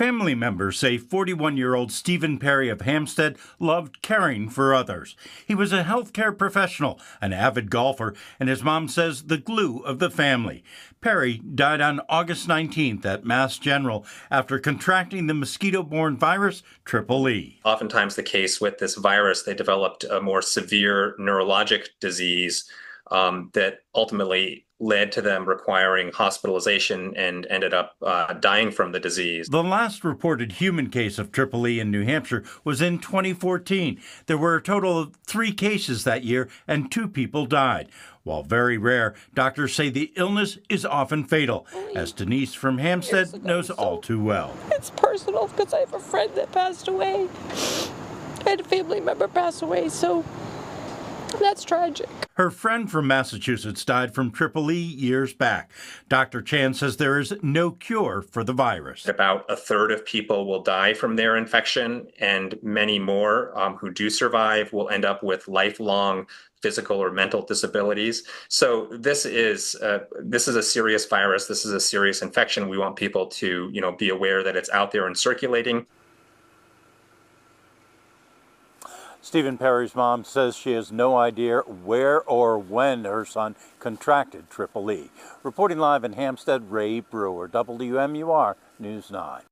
Family members say 41 year old Steven Perry of Hampstead loved caring for others. He was a healthcare professional, an avid golfer, and his mom says the glue of the family. Perry died on August 19th at Mass General after contracting the mosquito borne virus Triple E. Oftentimes, the case with this virus, they developed a more severe neurologic disease um, that ultimately led to them requiring hospitalization and ended up uh, dying from the disease. The last reported human case of Triple E in New Hampshire was in 2014. There were a total of three cases that year, and two people died. While very rare, doctors say the illness is often fatal, as Denise from Hampstead knows so all too well. It's personal because I have a friend that passed away. I had a family member pass away, so that's tragic. Her friend from Massachusetts died from Triple E years back. Dr. Chan says there is no cure for the virus. About a third of people will die from their infection, and many more um, who do survive will end up with lifelong physical or mental disabilities. So this is uh, this is a serious virus. This is a serious infection. We want people to you know be aware that it's out there and circulating. Steven Perry's mom says she has no idea where or when her son contracted Triple E. Reporting live in Hampstead, Ray Brewer, WMUR News 9.